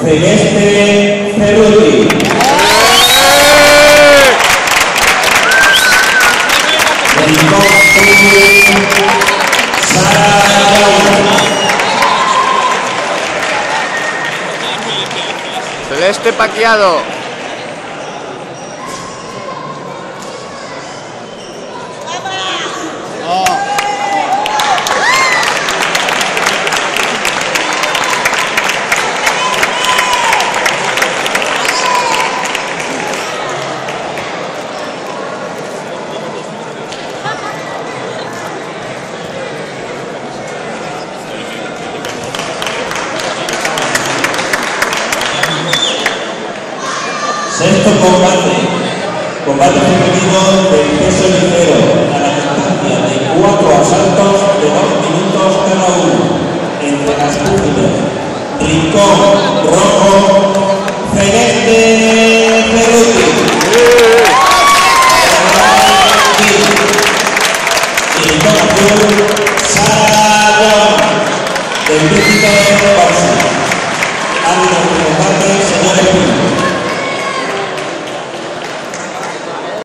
Celeste Laura. Celeste Paquiado. Sexto combate. Combate femenino del peso ligero a la distancia de cuatro asaltos de dos minutos cada uno. Entre las púgicas. Rincón rojo. Celeste Cerruti. Rincón azul. Sara. Del príncipe de Barça.